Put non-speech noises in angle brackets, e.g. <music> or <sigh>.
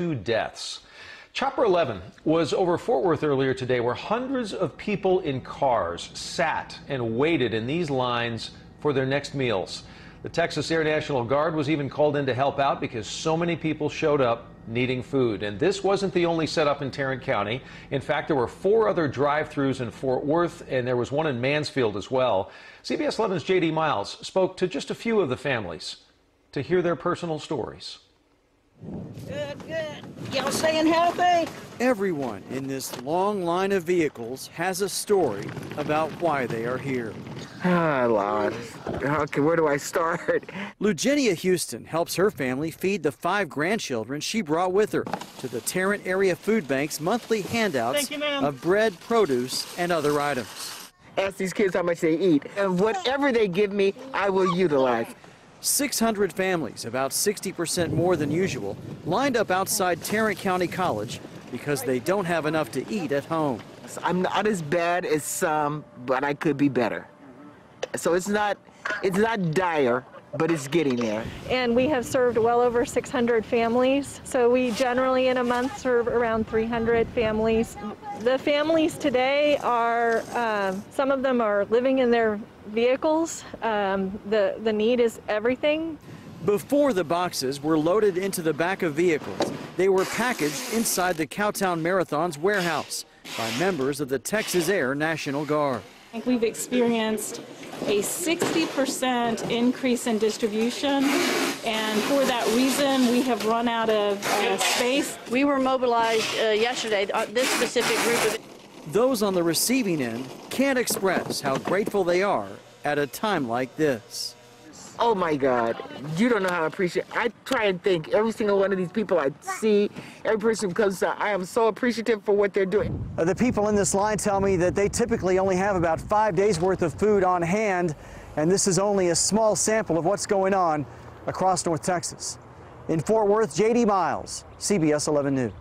two deaths. Chopper 11 was over Fort Worth earlier today where hundreds of people in cars sat and waited in these lines for their next meals. The Texas Air National Guard was even called in to help out because so many people showed up needing food. And this wasn't the only setup in Tarrant County. In fact, there were four other drive-throughs in Fort Worth, and there was one in Mansfield as well. CBS 11's J.D. Miles spoke to just a few of the families to hear their personal stories. Good, good. Y'all staying healthy? Everyone in this long line of vehicles has a story about why they are here. Ah, Lord. Okay, where do I start? <laughs> Lugenia Houston helps her family feed the five grandchildren she brought with her to the Tarrant Area Food Bank's monthly handouts you, of bread, produce, and other items. Ask these kids how much they eat, and whatever they give me, I will utilize. 600 families, about 60% more than usual, lined up outside Tarrant County College because they don't have enough to eat at home. I'm not as bad as some, but I could be better. So it's not, it's not dire, but it's getting there. and we have served well over 600 families. So we generally in a month serve around 300 families. The families today are, um, some of them are living in their vehicles. Um, the, the need is everything. Before the boxes were loaded into the back of vehicles, they were packaged inside the Cowtown Marathon's warehouse by members of the Texas Air National Guard. I think we've experienced a 60% increase in distribution, and for that reason, we have run out of uh, space. We were mobilized uh, yesterday, uh, this specific group of Those on the receiving end can't express how grateful they are at a time like this. Oh my God, you don't know how to appreciate. I try and think every single one of these people I see, every person who comes out, I am so appreciative for what they're doing. Uh, The people in this line tell me that they typically only have about five days worth of food on hand, and this is only a small sample of what's going on across North Texas. In Fort Worth, JD Miles, CBS 11 News.